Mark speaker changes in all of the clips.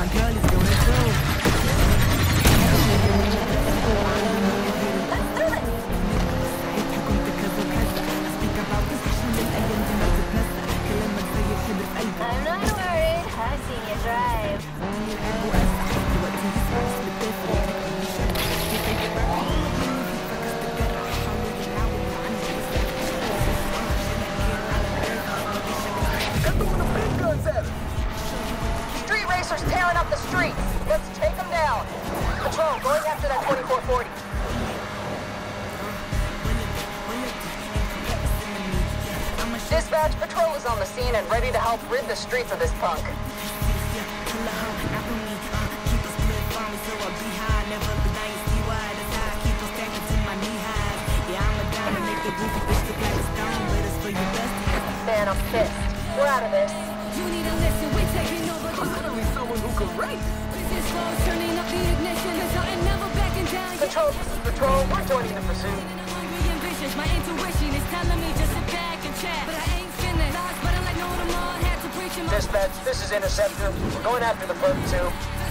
Speaker 1: my girl is gonna do.
Speaker 2: Let's take them down. Patrol, going after that 2440. Dispatch, patrol is on the scene and ready to help rid the streets of this punk. Man, I'm pissed. We're out of this.
Speaker 3: You need to listen, we're taking over the Finally
Speaker 4: someone who can race.
Speaker 3: Business flows, turning up the ignition. Cause I ain't never backing down. Yeah,
Speaker 2: Patrol, this is patrol. We're joining the pursuit.
Speaker 3: I'm. My intuition is telling me just sit back and chat. But I ain't finished. Lost, but I'm like, no tomorrow. Had to preach in my
Speaker 2: Dispatch, this is Interceptor. We're going after the perp too.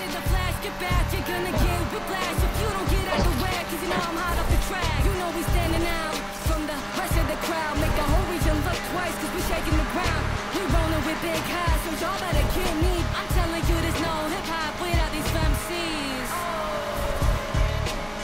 Speaker 3: See the flash, get back. You're gonna get whiplash if you don't get out the way. Cause you know I'm hot off the track. You know we standing out from the rest of the crowd. Make whole region look twice cause we big highs, so y'all better get me. I'm telling you there's no hip hop without these MCs.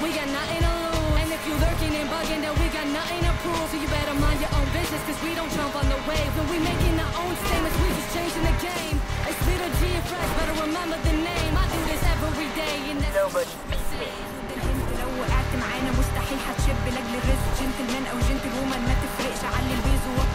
Speaker 3: We got nothing to lose. And if you lurking and bugging, then we got nothing to prove. So you better mind your own business, cause we don't jump on the wave. When we making our own statements, we just changing the game. It's Little G and Fresh, better remember the name. I do this every day, and that's
Speaker 2: Nobody
Speaker 5: beat me. انت لو وقعت معانا مستحيل هتشب لاجل الرزق جنتلمان او جنتل وومن ما تفرقش علي البيز ووطي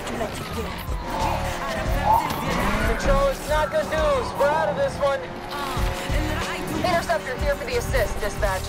Speaker 1: about to go.
Speaker 2: Control, it's not good news. We're out of this one. Interceptor here for the assist, dispatch.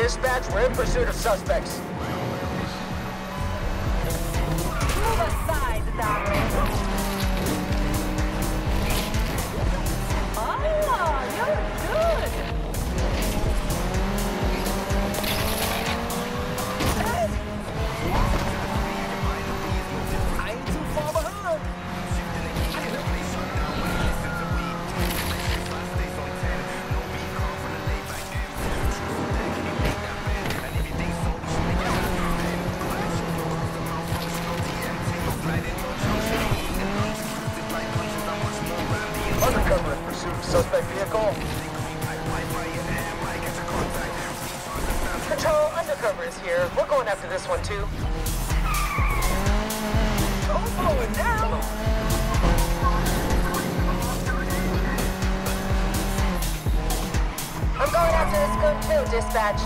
Speaker 2: Dispatch, we're in pursuit of suspects. Move aside,
Speaker 6: darling.
Speaker 2: Undercover is here. We're going after this one too.
Speaker 4: Don't blow.
Speaker 2: I'm going after this group too, dispatch.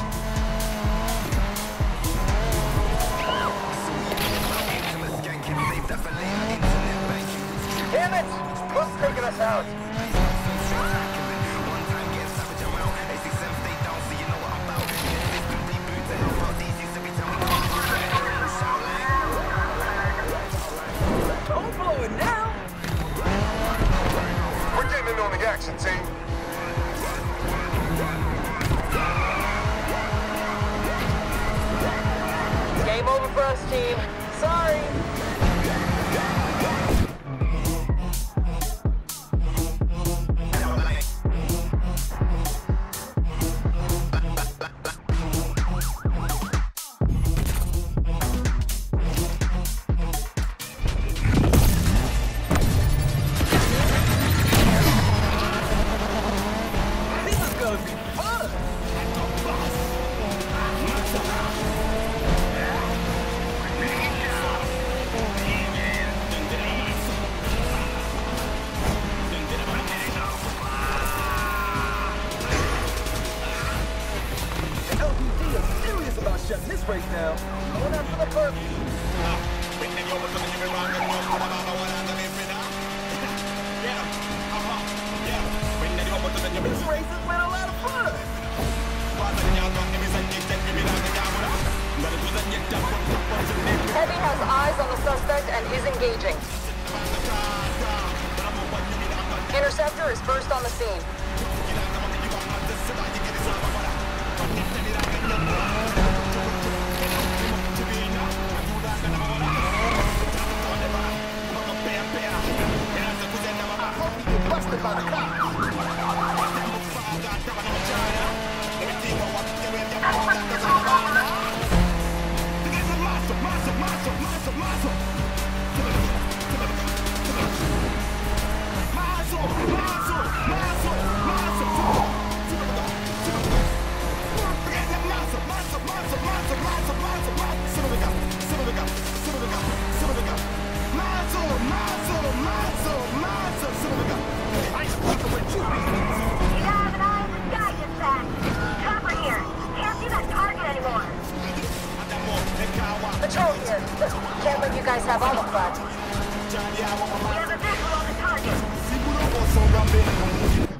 Speaker 7: Damn it! Who's taking us
Speaker 2: out?
Speaker 4: Going
Speaker 2: after the.
Speaker 8: This
Speaker 4: race has been a lot of fun.
Speaker 8: Heavy
Speaker 2: has eyes on the suspect and is engaging. Interceptor is first on the scene.
Speaker 8: Wunderbar, Mama Bär, Bär. Segura o bolsão da vergonha.